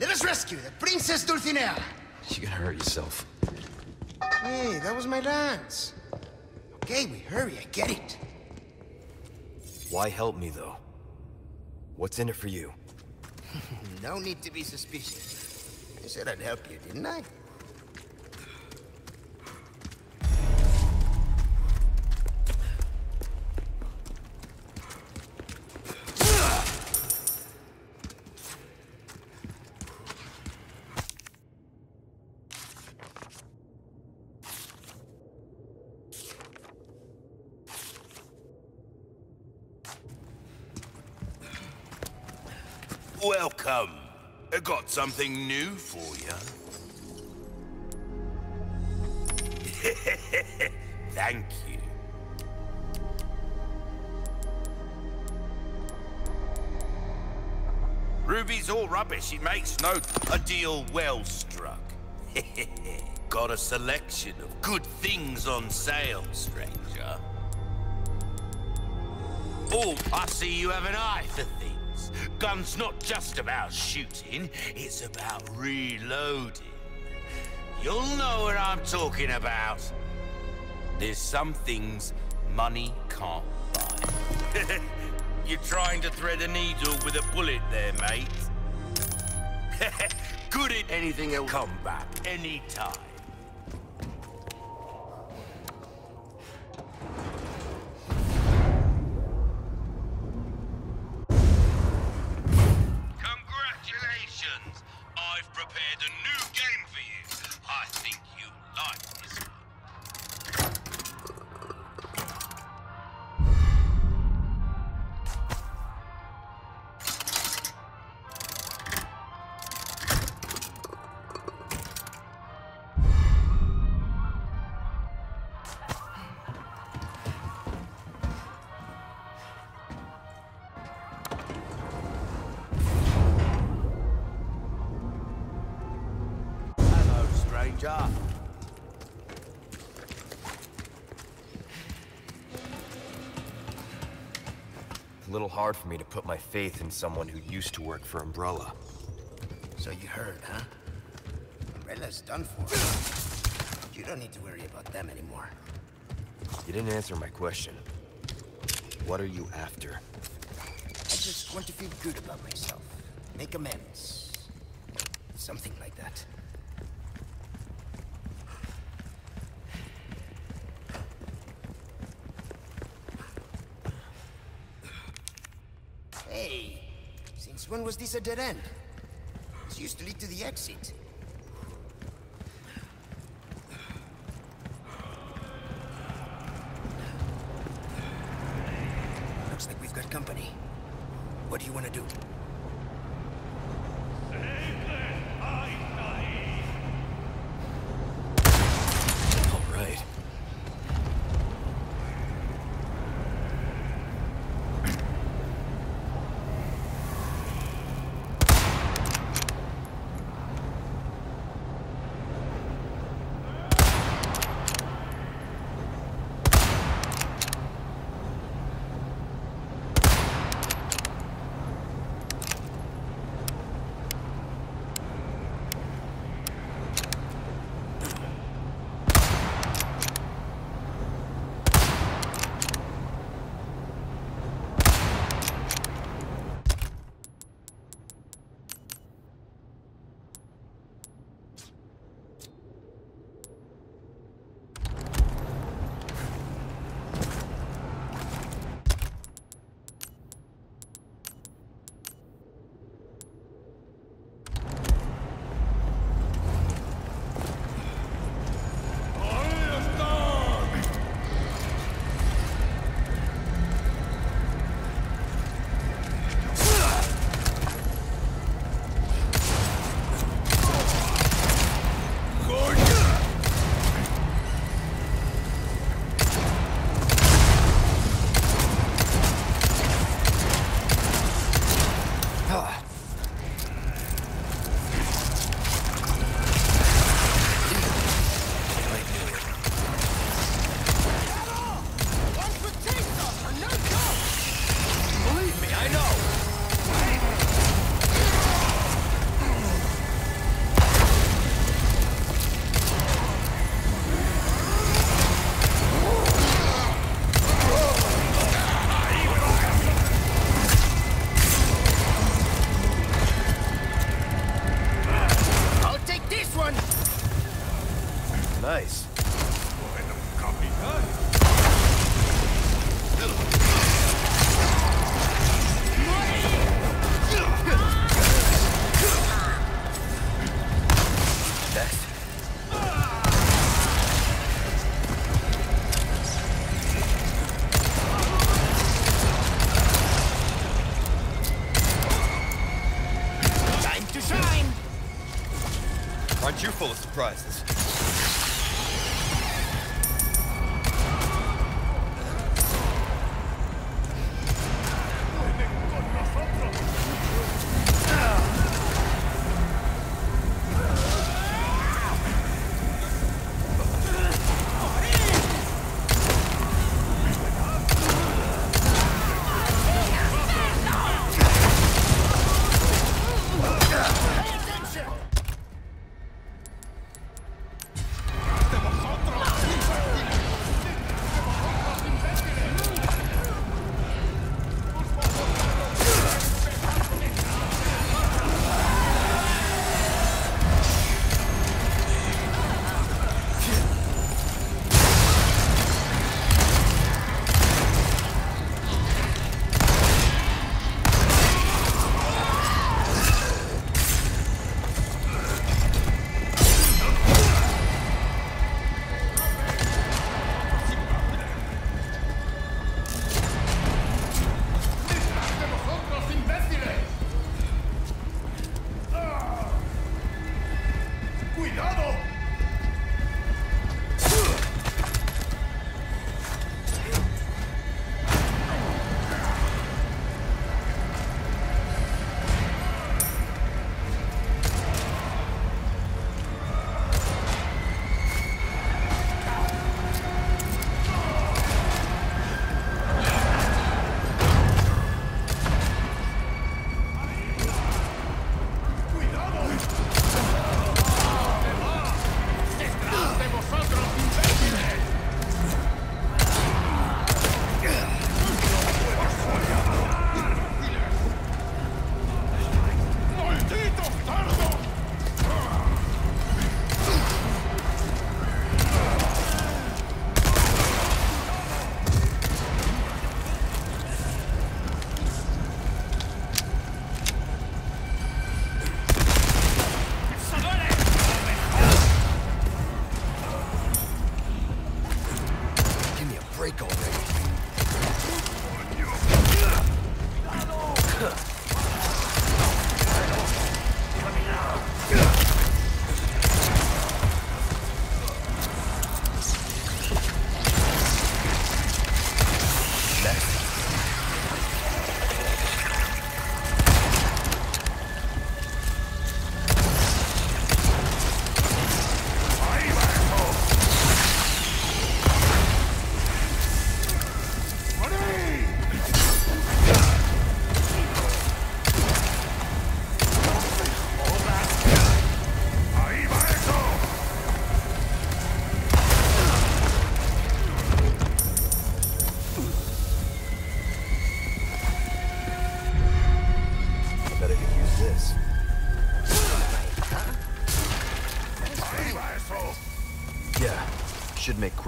Let us rescue the Princess Dulcinea! You're gonna hurt yourself. Hey, that was my lance. Okay, we hurry, I get it. Why help me, though? What's in it for you? no need to be suspicious. I said I'd help you, didn't I? Welcome. I got something new for you. Thank you. Ruby's all rubbish. It makes no a deal well struck. got a selection of good things on sale, stranger. Oh, I see you have an eye for things. Gun's not just about shooting, it's about reloading. You'll know what I'm talking about. There's some things money can't buy. You're trying to thread a needle with a bullet there, mate. Good at anything else. Come back anytime. Stranger. A little hard for me to put my faith in someone who used to work for Umbrella. So you heard, huh? Umbrella's done for. You don't need to worry about them anymore. You didn't answer my question. What are you after? I just want to feel good about myself. Make amends. Something like that. Hey, since when was this a dead end? This used to lead to the exit. Surprises?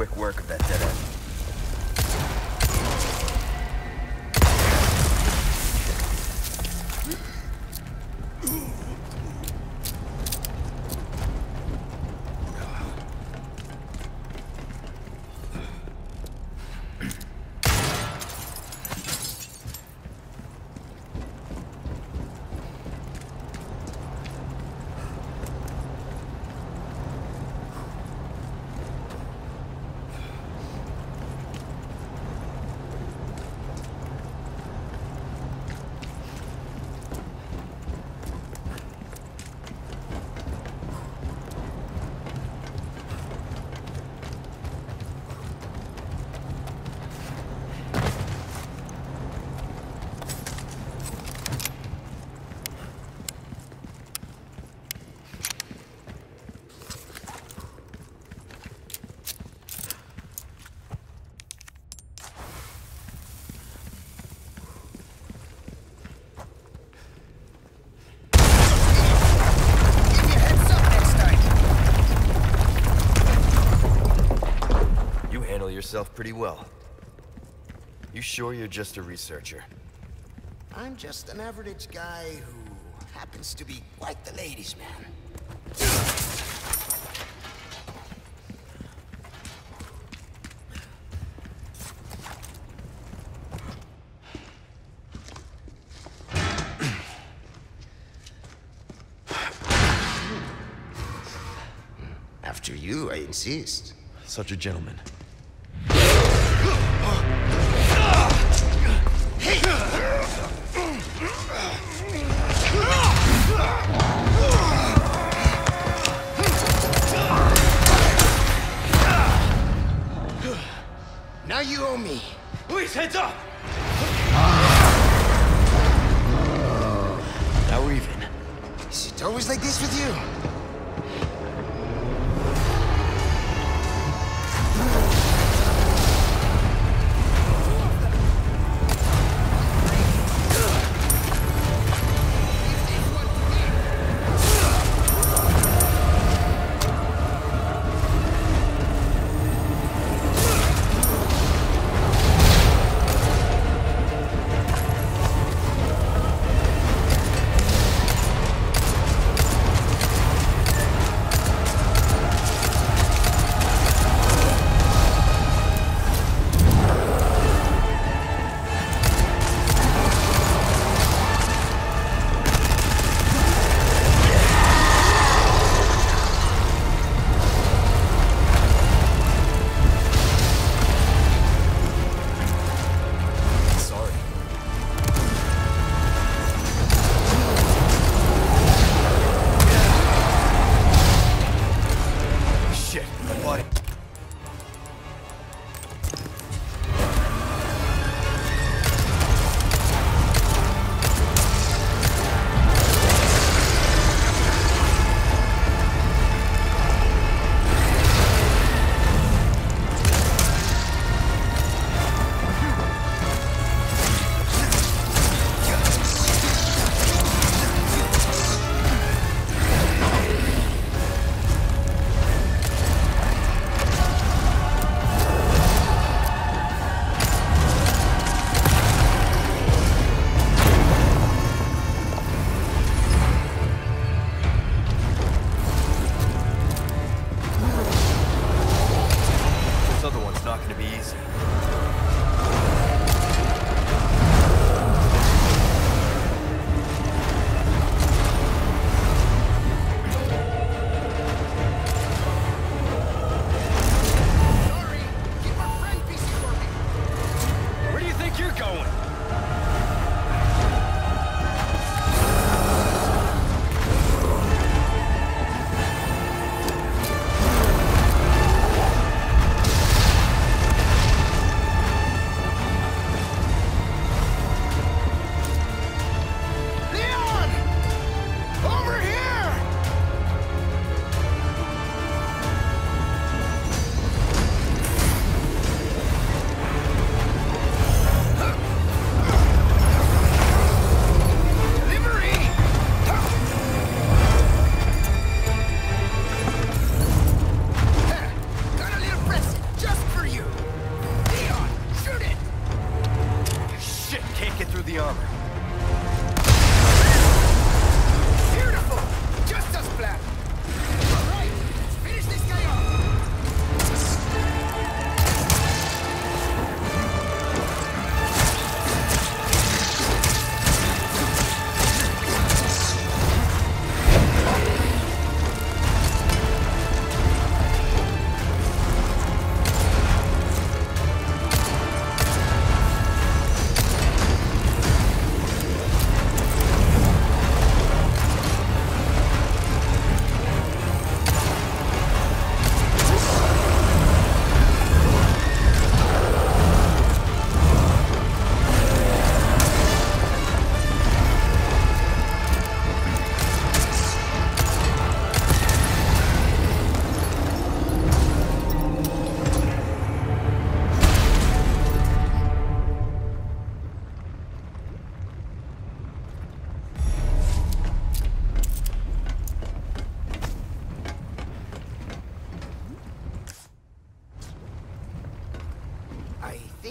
Quick work of that dead yourself pretty well. You sure you're just a researcher? I'm just an average guy who happens to be quite the ladies' man. After you, I insist. Such a gentleman. You owe me. Luis, heads up! Now we're even. Is it always like this with you?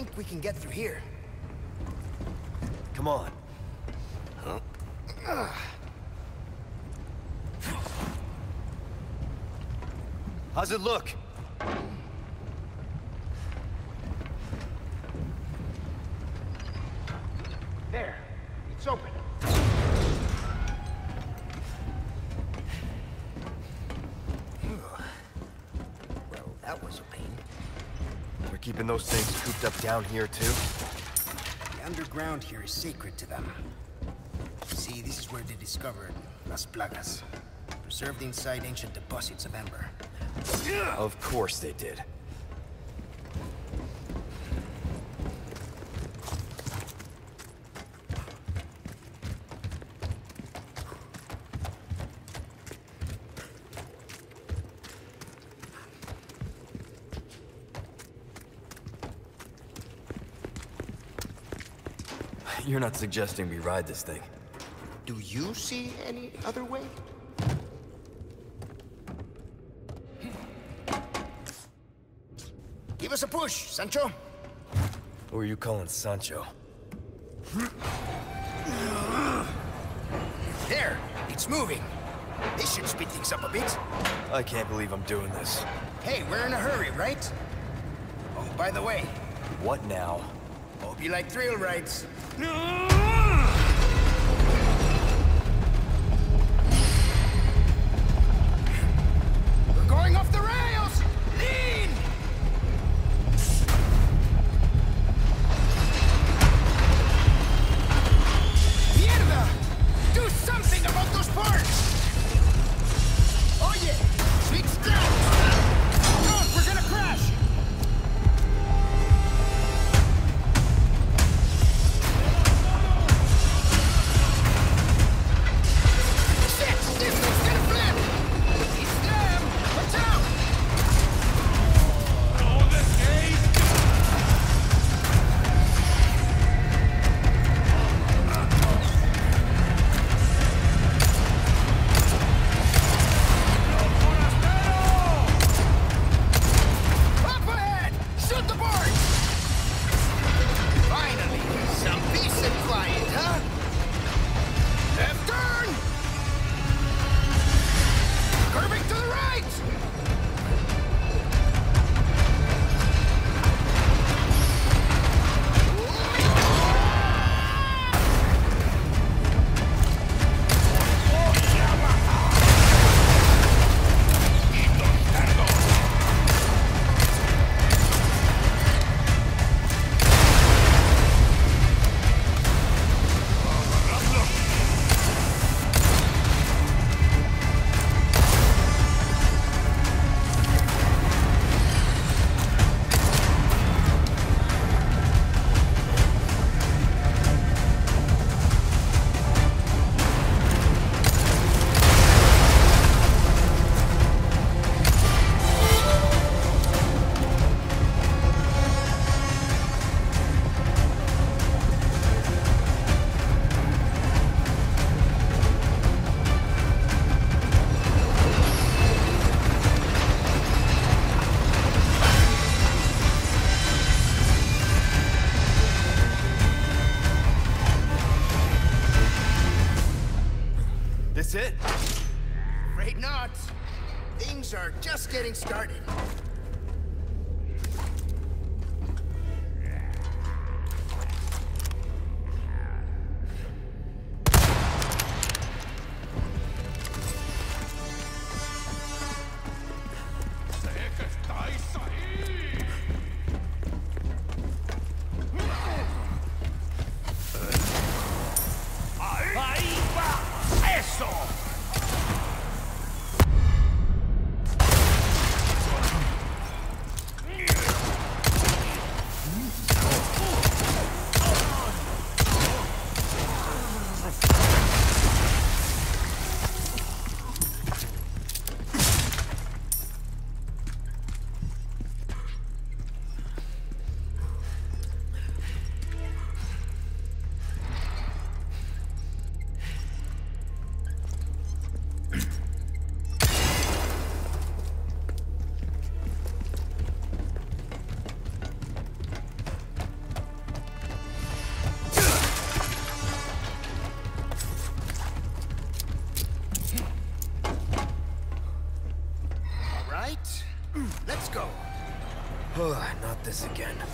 Think we can get through here. Come on. Huh? How's it look? There, it's open. Well, that was a pain. We're keeping those things cooped up down here, too? The underground here is sacred to them. See, this is where they discovered Las Plagas. Preserved inside ancient deposits of Ember. Of course they did. You're not suggesting we ride this thing. Do you see any other way? Hmm. Give us a push, Sancho. Who are you calling Sancho? There, it's moving. This should speed things up a bit. I can't believe I'm doing this. Hey, we're in a hurry, right? Oh, by the way, What now? You like thrill rides. We're getting started. This again.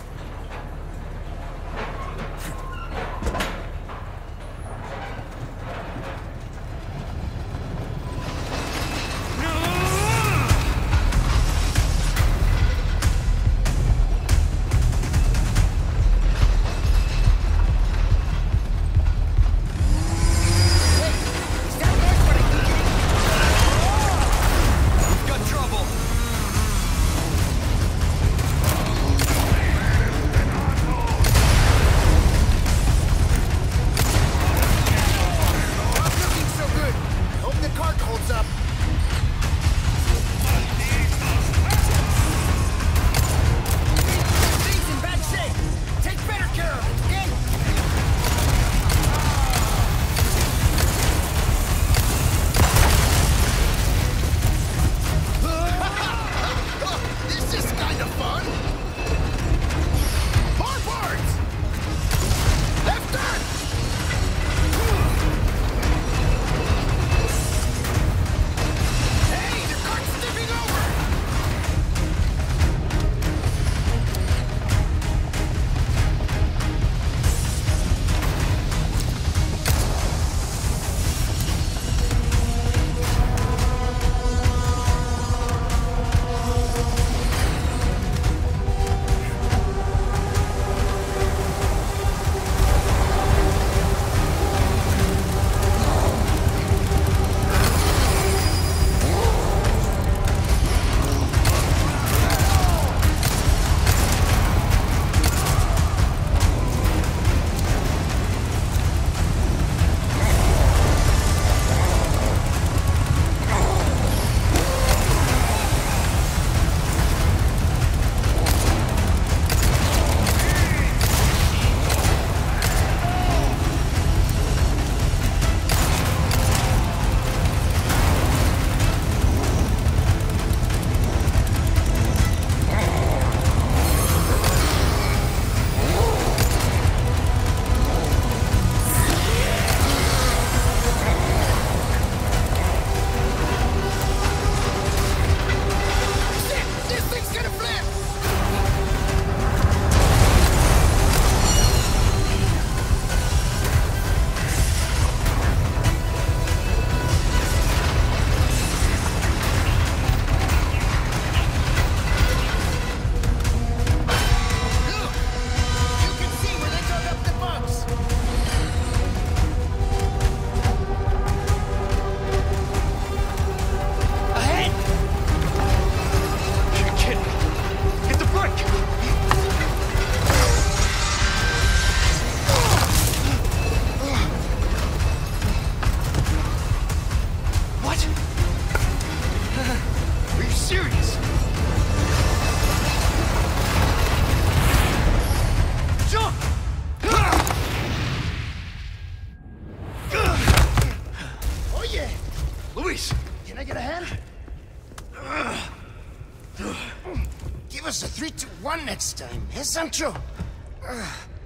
Sancho?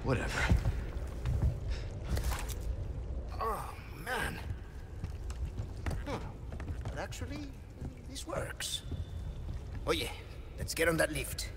Whatever. Oh, man. Huh. But actually, this works. Oh yeah, let's get on that lift.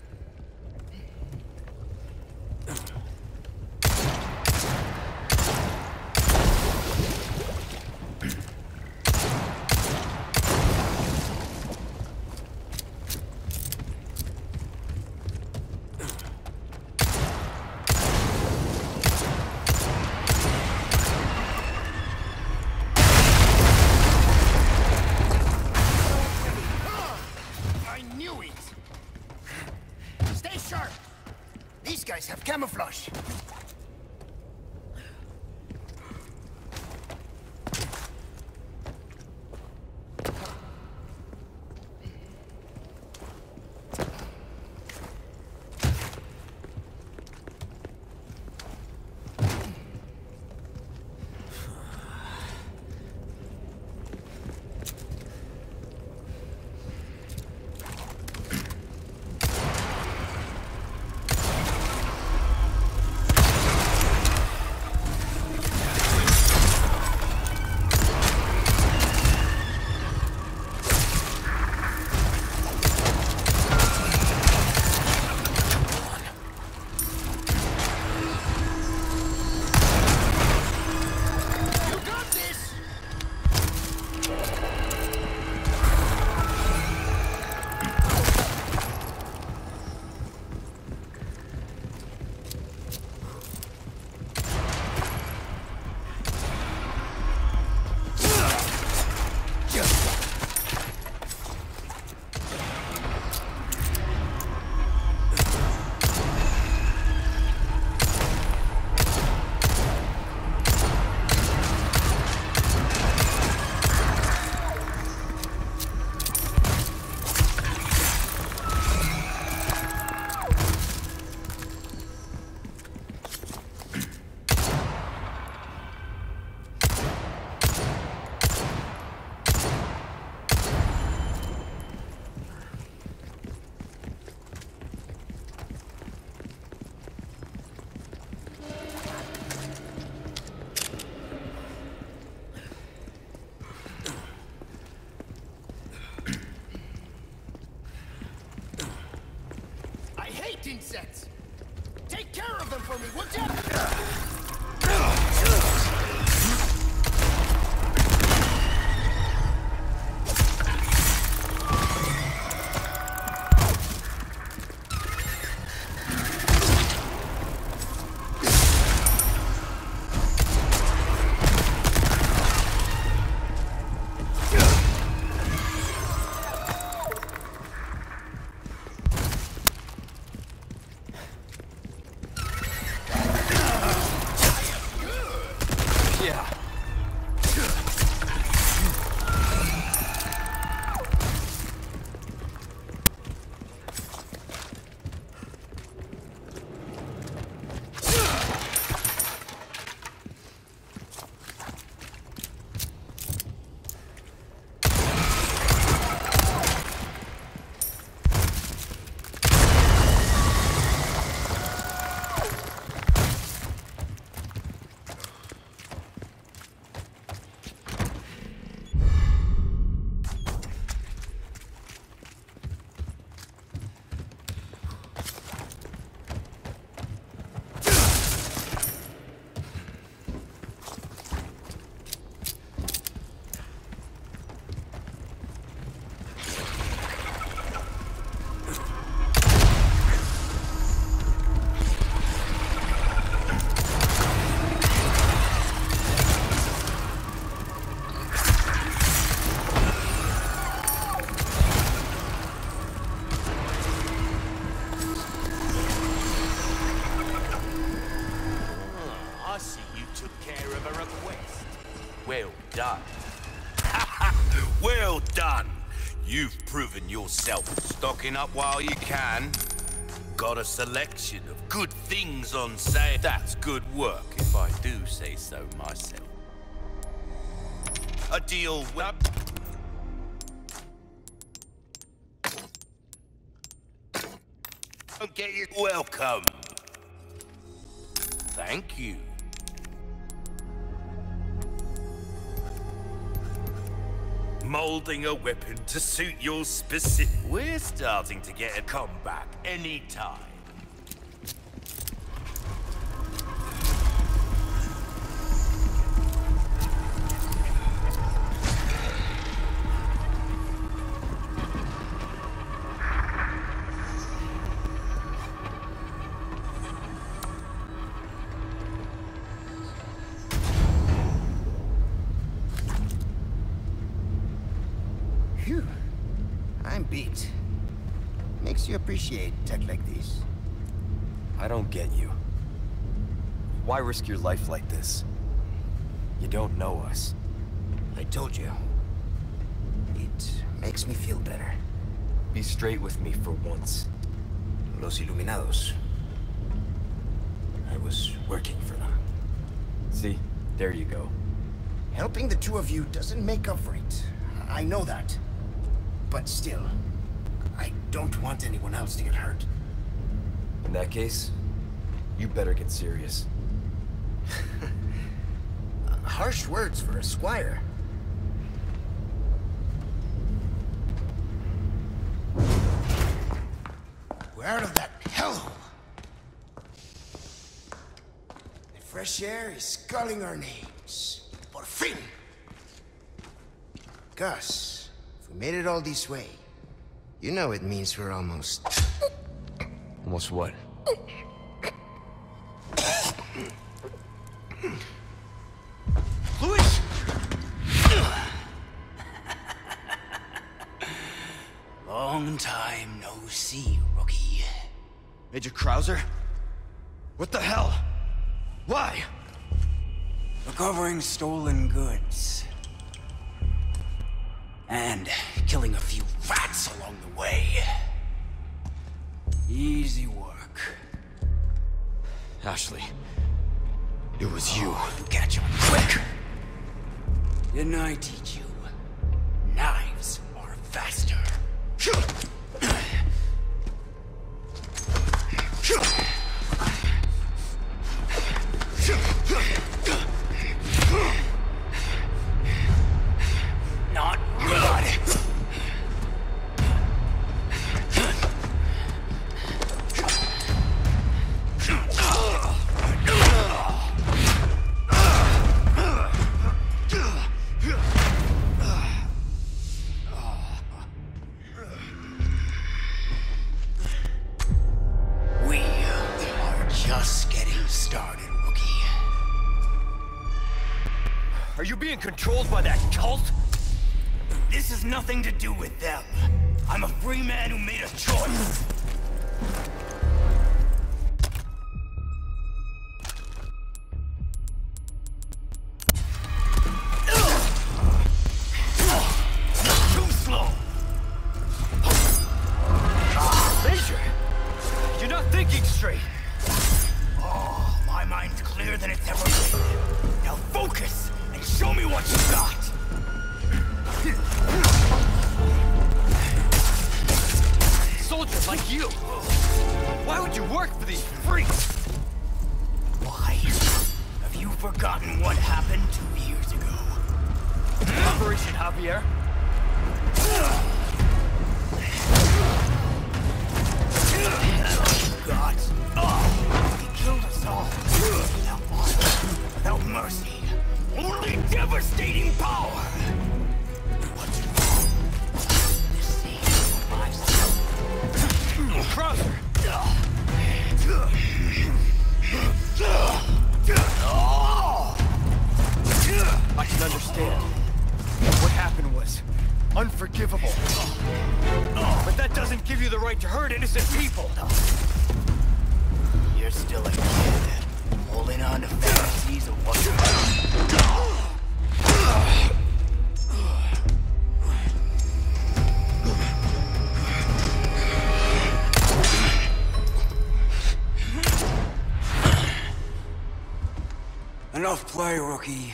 Stocking up while you can. Got a selection of good things on sale. That's good work, if I do say so myself. A deal well... Don't get you welcome. Thank you. Molding a weapon to suit your specific... We're starting to get a comeback anytime. Risk your life like this? You don't know us. I told you. It makes me feel better. Be straight with me for once. Los Iluminados. I was working for them. See? There you go. Helping the two of you doesn't make up for it. I know that. But still, I don't want anyone else to get hurt. In that case, you better get serious. Harsh words for a squire. We're out of that hellhole. The fresh air is calling our names. Por fin! Gus, if we made it all this way, you know it means we're almost... Almost what? Major Krauser? What the hell? Why? Recovering stolen goods. And killing a few rats along the way. Easy work. Ashley, It was you. Oh, you catch him quick. Didn't I teach you? Knives are faster. Nothing to do with them. I'm a free man who made a choice. Happened unforgivable. But that doesn't give you the right to hurt innocent people. You're still a kid, holding on to fantasies of what Enough play, rookie.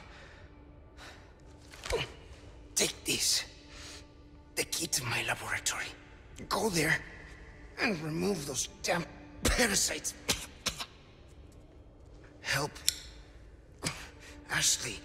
key to my laboratory. Go there and remove those damn parasites. Help Ashley.